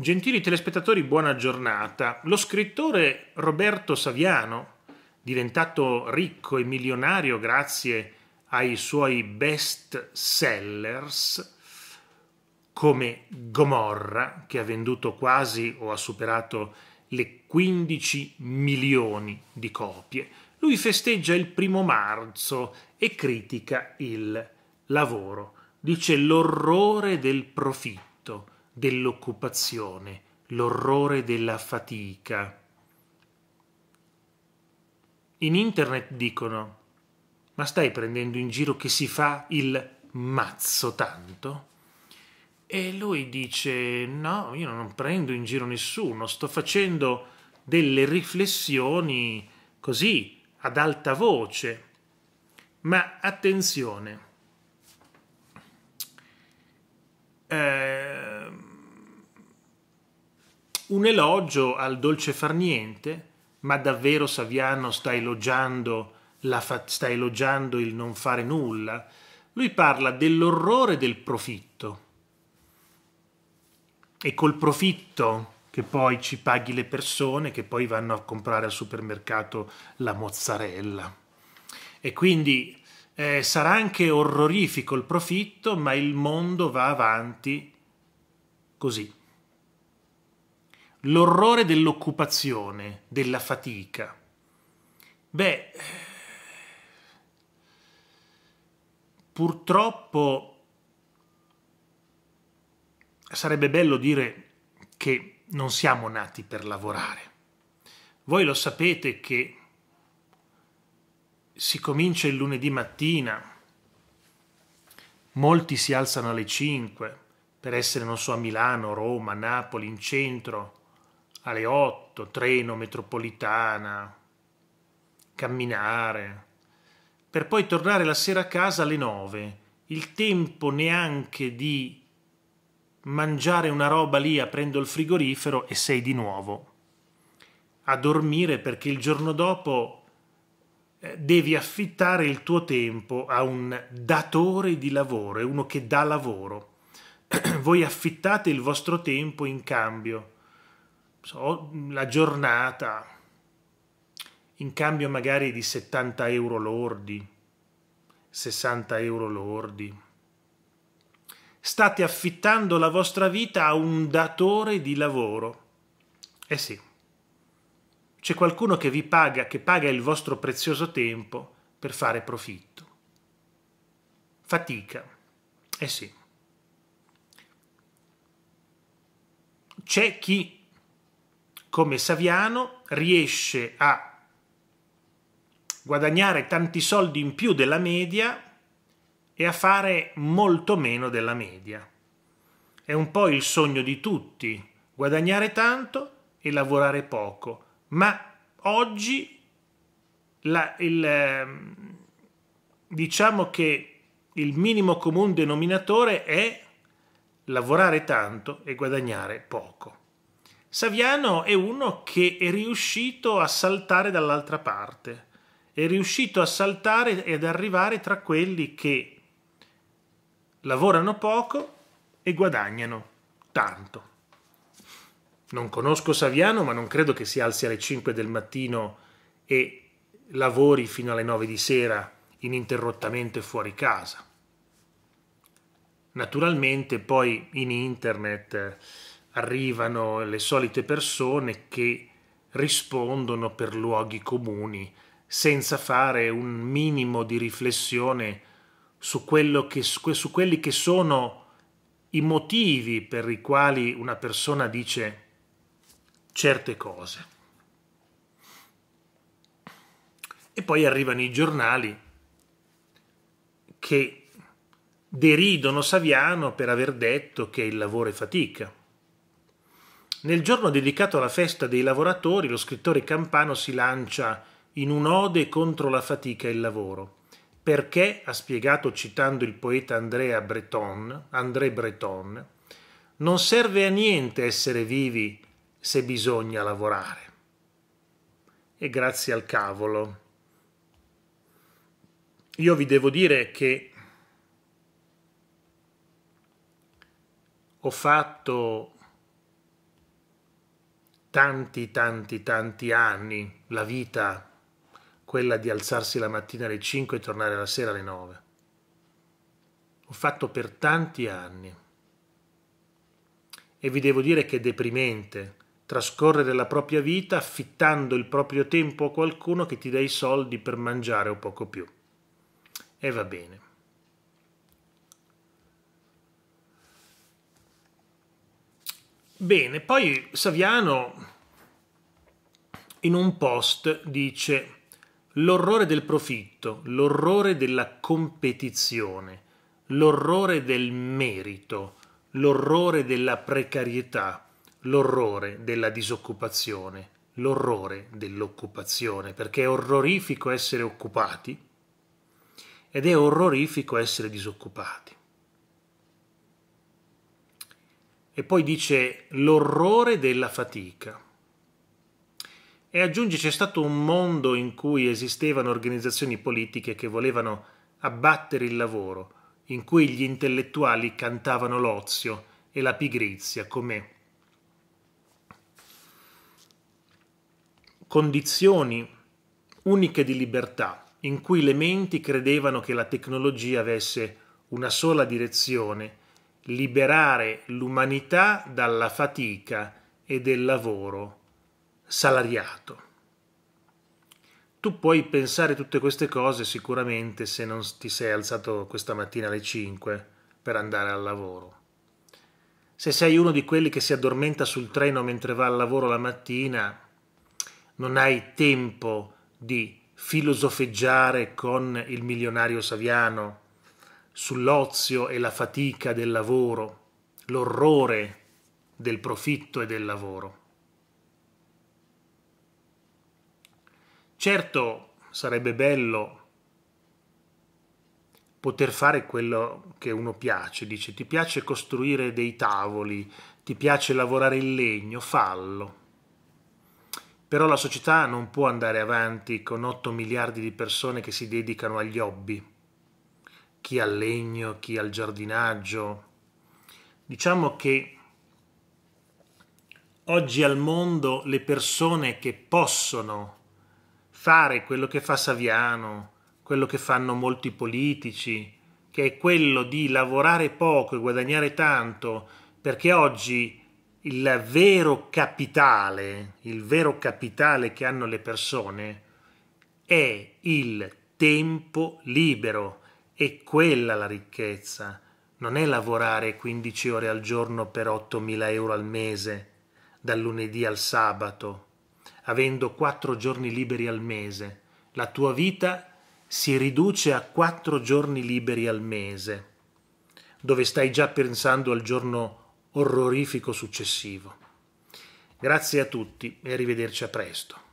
Gentili telespettatori, buona giornata. Lo scrittore Roberto Saviano, diventato ricco e milionario grazie ai suoi best sellers, come Gomorra, che ha venduto quasi o ha superato le 15 milioni di copie, lui festeggia il primo marzo e critica il lavoro. Dice l'orrore del profitto dell'occupazione, l'orrore della fatica. In internet dicono, ma stai prendendo in giro che si fa il mazzo tanto? E lui dice, no, io non prendo in giro nessuno, sto facendo delle riflessioni così, ad alta voce. Ma attenzione, eh, un elogio al dolce far niente, ma davvero Saviano sta elogiando, fa- sta elogiando il non fare nulla? Lui parla dell'orrore del profitto. E col profitto che poi ci paghi le persone che poi vanno a comprare al supermercato la mozzarella. E quindi eh, sarà anche orrorifico il profitto, ma il mondo va avanti così l'orrore dell'occupazione, della fatica. Beh, purtroppo sarebbe bello dire che non siamo nati per lavorare. Voi lo sapete che si comincia il lunedì mattina, molti si alzano alle 5 per essere, non so, a Milano, Roma, Napoli, in centro, alle 8, treno, metropolitana, camminare, per poi tornare la sera a casa alle 9, il tempo neanche di mangiare una roba lì aprendo il frigorifero e sei di nuovo a dormire perché il giorno dopo eh, devi affittare il tuo tempo a un datore di lavoro, è uno che dà lavoro. Voi affittate il vostro tempo in cambio so, la giornata in cambio magari di 70 euro lordi, 60 euro lordi. State affittando la vostra vita a un datore di lavoro. Eh sì, c'è qualcuno che vi paga, che paga il vostro prezioso tempo per fare profitto. Fatica. Eh sì. C'è chi come Saviano riesce a guadagnare tanti soldi in più della media e a fare molto meno della media. È un po' il sogno di tutti, guadagnare tanto e lavorare poco, ma oggi la, il, ehm, diciamo che il minimo comune denominatore è lavorare tanto e guadagnare poco. Saviano è uno che è riuscito a saltare dall'altra parte, è riuscito a saltare ed arrivare tra quelli che lavorano poco e guadagnano tanto. Non conosco Saviano, ma non credo che si alzi alle 5 del mattino e lavori fino alle 9 di sera ininterrottamente fuori casa. Naturalmente poi in internet arrivano le solite persone che rispondono per luoghi comuni senza fare un minimo di riflessione su, che, su quelli che sono i motivi per i quali una persona dice certe cose. E poi arrivano i giornali che deridono Saviano per aver detto che il lavoro è fatica. Nel giorno dedicato alla festa dei lavoratori, lo scrittore campano si lancia in un'ode contro la fatica e il lavoro. Perché, ha spiegato citando il poeta Andrea Breton, André Breton, non serve a niente essere vivi se bisogna lavorare. E grazie al cavolo. Io vi devo dire che ho fatto tanti, tanti, tanti anni la vita, quella di alzarsi la mattina alle 5 e tornare la sera alle 9. Ho fatto per tanti anni. E vi devo dire che è deprimente trascorrere la propria vita affittando il proprio tempo a qualcuno che ti dà i soldi per mangiare o poco più. E va bene. Bene, poi Saviano in un post dice l'orrore del profitto, l'orrore della competizione, l'orrore del merito, l'orrore della precarietà, l'orrore della disoccupazione, l'orrore dell'occupazione, perché è orrorifico essere occupati ed è orrorifico essere disoccupati. E poi dice l'orrore della fatica. E aggiunge c'è stato un mondo in cui esistevano organizzazioni politiche che volevano abbattere il lavoro, in cui gli intellettuali cantavano l'ozio e la pigrizia come condizioni uniche di libertà, in cui le menti credevano che la tecnologia avesse una sola direzione liberare l'umanità dalla fatica e del lavoro salariato. Tu puoi pensare tutte queste cose sicuramente se non ti sei alzato questa mattina alle 5 per andare al lavoro. Se sei uno di quelli che si addormenta sul treno mentre va al lavoro la mattina, non hai tempo di filosofeggiare con il milionario Saviano sull'ozio e la fatica del lavoro, l'orrore del profitto e del lavoro. Certo sarebbe bello poter fare quello che uno piace, dice ti piace costruire dei tavoli, ti piace lavorare in legno, fallo. Però la società non può andare avanti con 8 miliardi di persone che si dedicano agli hobby chi al legno, chi al giardinaggio. Diciamo che oggi al mondo le persone che possono fare quello che fa Saviano, quello che fanno molti politici, che è quello di lavorare poco e guadagnare tanto, perché oggi il vero capitale, il vero capitale che hanno le persone è il tempo libero è quella la ricchezza, non è lavorare 15 ore al giorno per 8.000 euro al mese, dal lunedì al sabato, avendo 4 giorni liberi al mese. La tua vita si riduce a 4 giorni liberi al mese, dove stai già pensando al giorno orrorifico successivo. Grazie a tutti e arrivederci a presto.